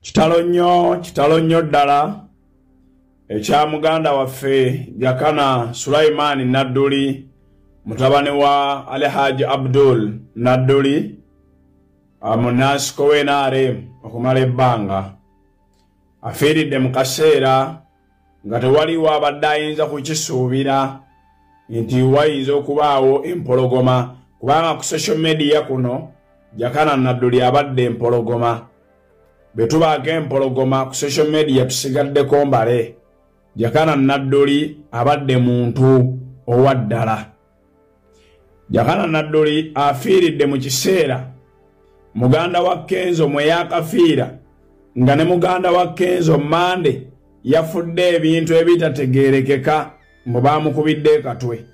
kitalo nnyo kitalo nnyo ddala. Ekya muganda waffe jakana sulaimaani nadduli mutabani wa alhaji abdul nadduli munasiko w'nrm okumala ebbanga. Afiiridde mu kaseera nga tewaliwo abadde ayinza kukisuubira nti wayinza okubaawo empologoma. Kubanga ku social media kuno jakana nadduli abadde empologoma bwe tubaako empologoma ku social media tusigaddeko mbale jakana nadduli abadde muntu owa ddala. Jakana nadduli afiiridde mu kiseera. Muganda wa kenzo mwe yakafiira nga ne muganda wa kenzo mande yafudde ebintu ebitategerekeka mbu bamukubidde katwe.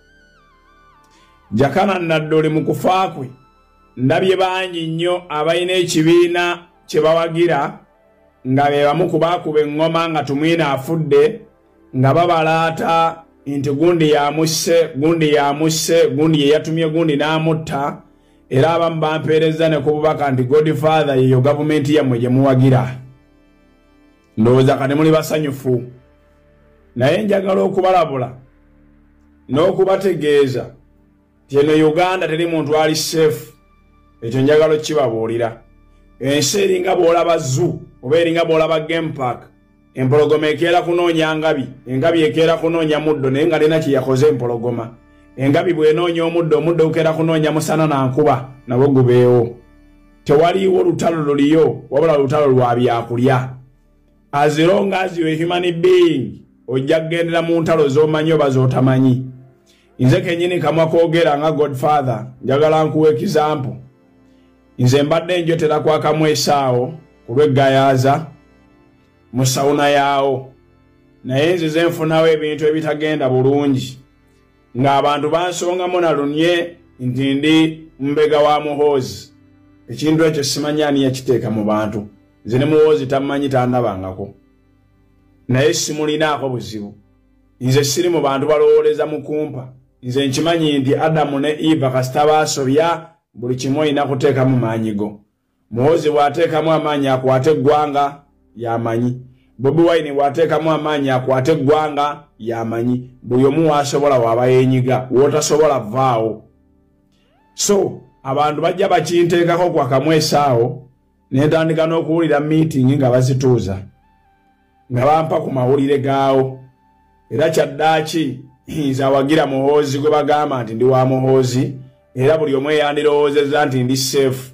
Jakana nadduli mu kufa kwe ndabye bangi nnyo abalina ekibiina kye bawagira nga be bamu kubaakuba eŋŋoma nga tumwina afudde nga babalaata nti gundi yamusse gundi yamusse gundi ye yatumye gundi n'amutta era abamu bampeereza ne ku bubaka nti godfather yeyo gavumenti yammwe gye muwagira. Ndowooza kane muli basanyufu. Naye njagala okubalabula n'okubategeeza ti eno uganda teri muntu ali seefu ekyo njagala okibabuulira ensi eringa bwolaba zu oba eringa bwolaba game park empologoma ekeera kunoonya ngabi engabi ekeera kunoonya muddo naye nga lina kyeyakoze empologoma. Engabi bwenoonya omuddo omuddo gukeera kunoonya musana nankuba nabwo gubeewo. Tewaliiwo lutalo luliyo wabula lutalo lwa byakulya. Azironga aziwe human being ojja kugendera mu ntalo z'omanyi oba z'otamanyi. Nze kenyini kamwa koogera nga godfather njagala nkuwa ekizampu nze mbadde njotera kwakamu esaawo ku lw'eggayaaza mu sawuna yaawo. Naye nzize nfunawo ebintu ebitagenda bulungi ng'abantu bansongamu nalunye nti ndi mbega wa muhoozi. Ekintu ekyo simanyi ani yakiteeka mu bantu. Nze ne muhoozi tammanyi tandabangako naye simulinaako buzibu. Nze siri mu bantu balowooleza mu kumpa. Nze nkimanyi nti adamu ne eva kasita baasobya buli kimu olina kuteekamu maanyi go muhoozi bw'ateekamu amaanyi akwate eggwanga yamanyi. Bobi wine bw'ateekamu amaanyi akwate eggwanga yamanyi. Buli omu waasobola waaba yenyiga wootasobola vaawo so abantu bajja bakinteekako kwakamu esaawo netandika n'okuwulira miitingi nga bazituuza nga bampa ku mawulire gaawo. Era kyaddaaki nze awagira muhoozi gwe bagamba nti ndi wa muhoozi era buli omu eyandirowoozezza nti ndi seefu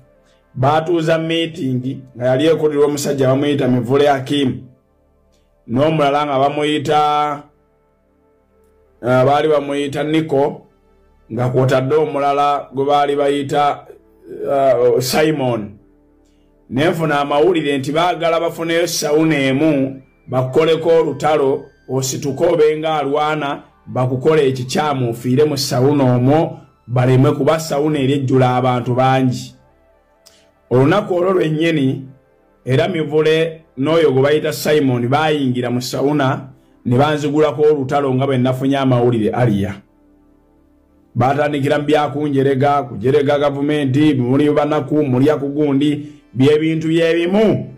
baatuuza miitingi nga yali ekulirwa omusajja bamuyita mivule hakimu n'omulala nga bamuyita baali bamuyita niko nga kwotadde omulala gwe baali bayita uh, simon. Nenfuna amawulire nti baagala bafuneyo sawuna emu bakukoleko olutalo osituke obenga alwana bakukola ekikyamu ofiire mu sawuna omwo baleme kuba sawuna eri ejjula abantu bangi. Olunaku olwo lwennyini era mivule n'oyo gwe bayita simon bayingira mu sawuna ne banzigulako olutalo nga bwe nafunye amawulire aliya. Batandikira mu byakunjerega kujerega gavumenti muli banaku mulya ku gundi byebintu byebimu.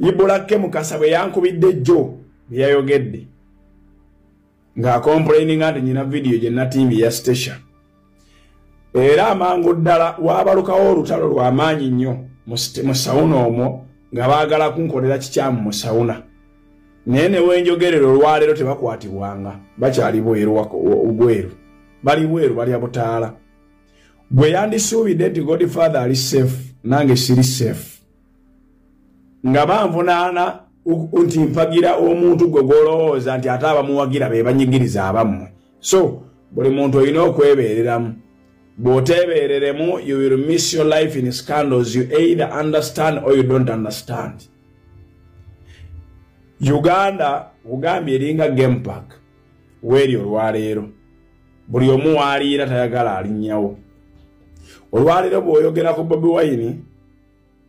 Ibulake mukasa bwe yankubidde jjo byeyayogedde. Ng'akomplaininga nti nyina vidiyo gye natimbi ya station era amangu ddala waabalukawo olutalo lw'amaanyi nnyo mu sawuna omwo nga baagala kunkolera kikyamu mu sawuna. Naye ne wenjogerera olwaleero tebakwatibwanga bakyali bweru bali bweru balya butaala. Bwe yandisuubidde nti godfather ali seefu nange siri seefu nga banvunaana nti mpagira omuntu gwe gwolowooza nti ate abamuwagira be banyigiriza abammwe. So buli muntu olina okwebeereramu bw'oteebeereremu you will miss your life in scandals. You either understand or you don't understand. Uganda bugambye eringa game park. Weeri olwaleero? Buli omu waaliira tayagala alinnyawo olwaleero bw'oyogera ku bobi wine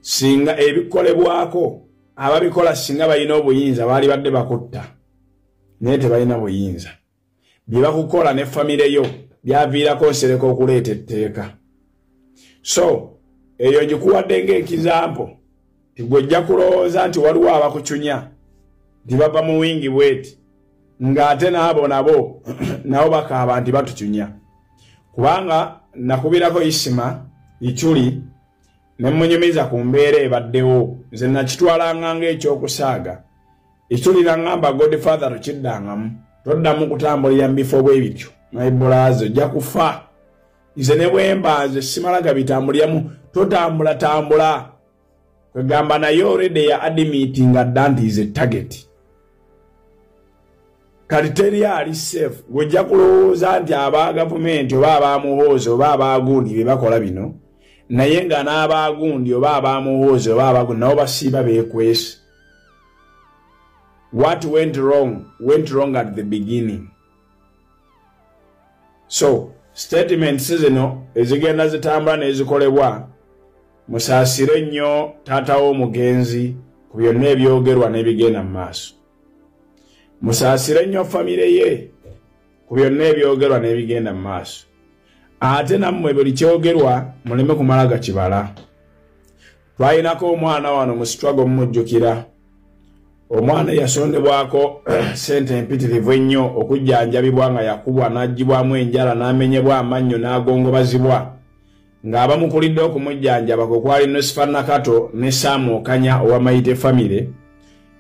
singa ebikolebwako ababikola singa balina obuyinza baali badde bakutta. Naye tebalina buyinza. Bye bakukola ne famire yo byaviirako nsereka okuleeta etteeka. So eyo ngikuwadde ng'ekizampo tigwojja kulowooza nti waliwo abakucunya nti bava mu wingi bweti ng'ate n'abo nabo nabo bakaaba nti batucunya. Kubanga nakubirako isima ikyuli ne munyumiza ku mbeera ebaddewo. Nze nakitwalanga ng'ekyokusaaga. Ikyuli naŋŋamba godfather tukiddangamu toddamu kutambulira mu bifo bwe bityo naibulaazi ojja kufa. Nze ne bwembanze simala gabitambuliramu totambulatambula kwegamba naye orede ya adimitinga dda nti ze target. Kati teri ali safe. Gwojja kulowooza nti aba gavumenti oba abamuhoozi oba abagundi be bakola bino naye nga n'abagundi oba abamuhoozi oba abagundi nabo basiiba beekwese. What went wrong? Went wrong at the beginning so statements zino ezigenda zitambula nezikolebwa musaasire nnyo taata w'omugenzi ku byonna ebyogerwa n'ebigenda mu maaso. Musaasire nnyo famire ye ku byonna ebyogerwa n'ebigenda mu maaso. Ate nammwe buli kyogerwa muleme kumala gakibala. Twalinako omwana wano mu sitwago mumujjukira omwana yasondebwako sente empitirivu ennyo okujjanjabibwa nga yakubwa n'agibwamu enjala n'amenyebwa amannyo n'agongobazibwa. Ng'abamukulidde okumujjanjaba kwe kwali nosifa nakato ne saamuokanya owamayite famire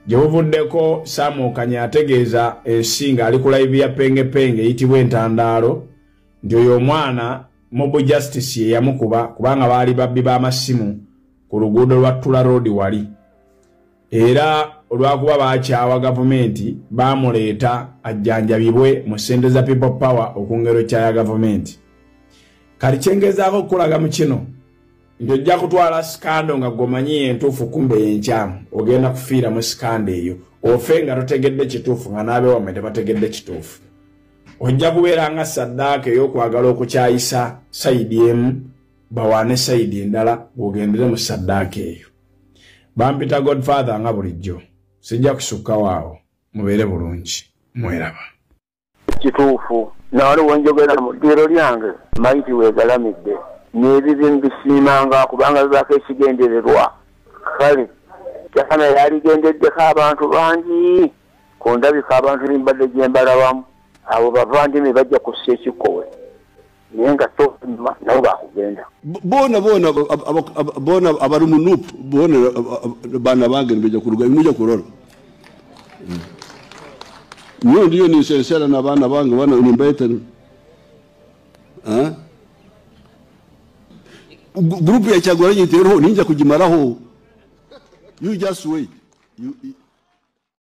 gye buvuddeko saamuokanya ategeeza ensi ng'ali ku laivu ya pengepenge eyitibwa entandaalo nti oyo omwana mobu justice ye yamukuba kubanga baali babbi b'amasimu ku luguudo lwa tula road wali. Era olwakuba bakyawa gavumenti bamuleeta ajjanjabibwe mu sente za people power okungero kyaya gavumenti. Kati kyengezaako okukulaga mu kino nti ojja kutwala sikando nga gomanyi entuufu kumbe yenkyamu ogenda kufiira mu sikando eyo ofe nga totegedde kituufu nga n'abewamme tebategedde kituufu. Ojja kubeera nga saddaaka ey'okwagala okukyayisa sayidi emu bawaane sayidi endala bw'ogendere mu saddaaka eyo. Bampita godfather nga bulijjo sijja kusukkawo awo mubeere bulungi mweraba. Kituufu nawaliwo njogera mu ddiiro lyange mayiti weegalamidde n'ebibyo mbisiimanga kubanga bibaako ekigendererwa. Kale kyafana yaligendeddeko abantu bangi ku ndabika abantu nimbadde gye mbalabamu. Abo bavandimi bajja kussa ekikkowe naye nga tonyuma nabo bakugenda bona bona bona abali mu nupu bona baana bange nibeja kuruga imuja kurora nundi ni nishenshera na vana bange bana unimbetana grupu ya Kyagulanyi itero ninja kujimaraho you just wait. You,